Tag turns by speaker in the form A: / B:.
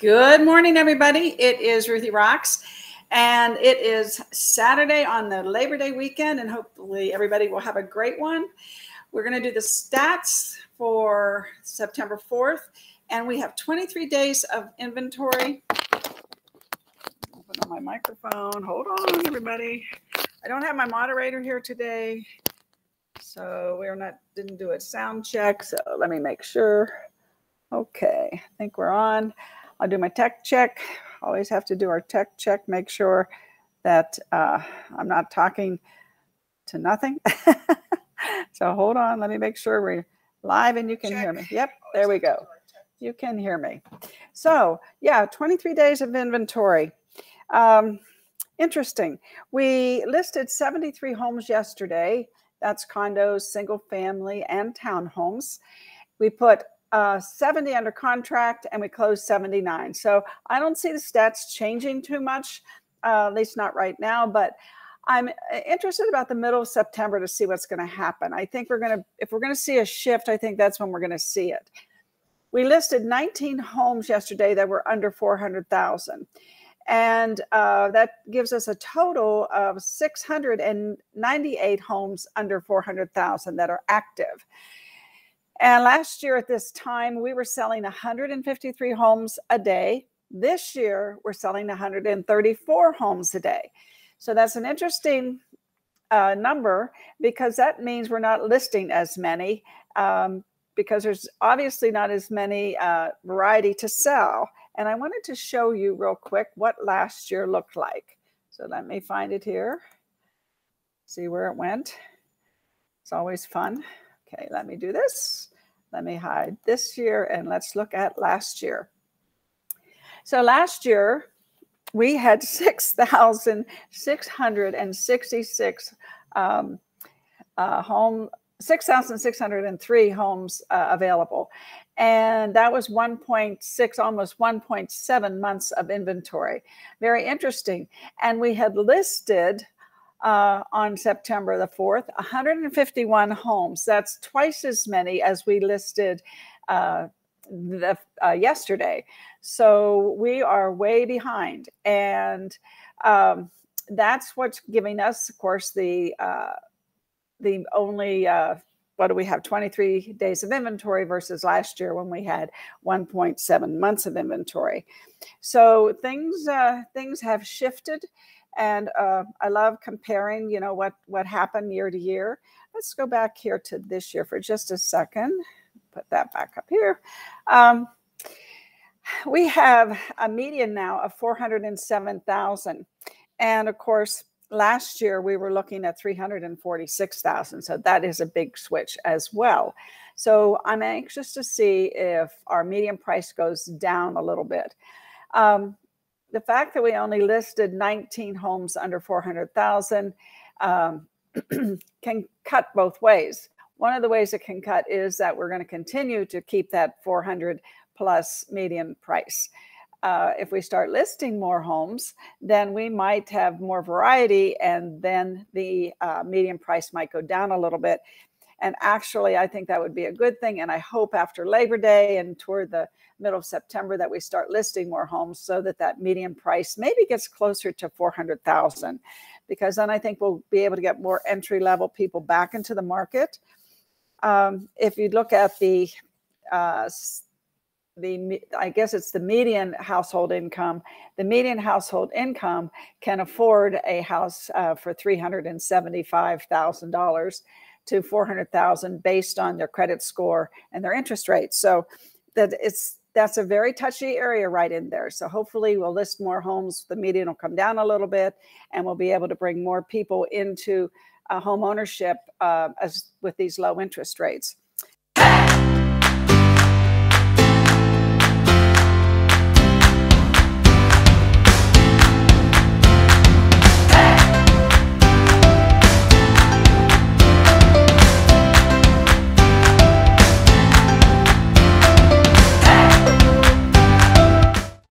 A: Good morning, everybody. It is Ruthie Rocks, and it is Saturday on the Labor Day weekend, and hopefully everybody will have a great one. We're going to do the stats for September 4th, and we have 23 days of inventory. Open on my microphone. Hold on, everybody. I don't have my moderator here today, so we're not didn't do a sound check. So let me make sure. Okay, I think we're on. I'll do my tech check. Always have to do our tech check, make sure that uh, I'm not talking to nothing. so hold on, let me make sure we're live and you can check. hear me. Yep, there we go. You can hear me. So yeah, 23 days of inventory. Um, interesting. We listed 73 homes yesterday. That's condos, single family, and townhomes. We put uh, 70 under contract and we closed 79. So I don't see the stats changing too much, uh, at least not right now, but I'm uh, interested about the middle of September to see what's going to happen. I think we're going to, if we're going to see a shift, I think that's when we're going to see it. We listed 19 homes yesterday that were under 400,000. And uh, that gives us a total of 698 homes under 400,000 that are active. And last year at this time, we were selling 153 homes a day. This year, we're selling 134 homes a day. So that's an interesting uh, number because that means we're not listing as many um, because there's obviously not as many uh, variety to sell. And I wanted to show you real quick what last year looked like. So let me find it here. See where it went. It's always fun. Okay, let me do this. Let me hide this year and let's look at last year. So last year, we had 6,666 um, uh, home, 6,603 homes uh, available. And that was 1.6, almost 1.7 months of inventory. Very interesting. And we had listed uh, on September the 4th, 151 homes. That's twice as many as we listed uh, the, uh, yesterday. So we are way behind. And um, that's what's giving us, of course, the uh, the only uh, what do we have 23 days of inventory versus last year when we had 1.7 months of inventory so things uh, things have shifted and uh, I love comparing, you know, what what happened year to year. Let's go back here to this year for just a second. Put that back up here. Um, we have a median now of 407,000. And of course, last year we were looking at 346,000. So that is a big switch as well. So I'm anxious to see if our median price goes down a little bit. Um, the fact that we only listed 19 homes under 400,000 um, can cut both ways. One of the ways it can cut is that we're going to continue to keep that 400 plus median price. Uh, if we start listing more homes, then we might have more variety and then the uh, median price might go down a little bit. And actually, I think that would be a good thing. And I hope after Labor Day and toward the middle of September that we start listing more homes so that that median price maybe gets closer to 400,000 because then I think we'll be able to get more entry level people back into the market. Um, if you look at the uh, the I guess it's the median household income. The median household income can afford a house uh, for three hundred and seventy-five thousand dollars to four hundred thousand based on their credit score and their interest rate. So that it's that's a very touchy area right in there. So hopefully we'll list more homes. The median will come down a little bit and we'll be able to bring more people into uh, home ownership uh, as with these low interest rates.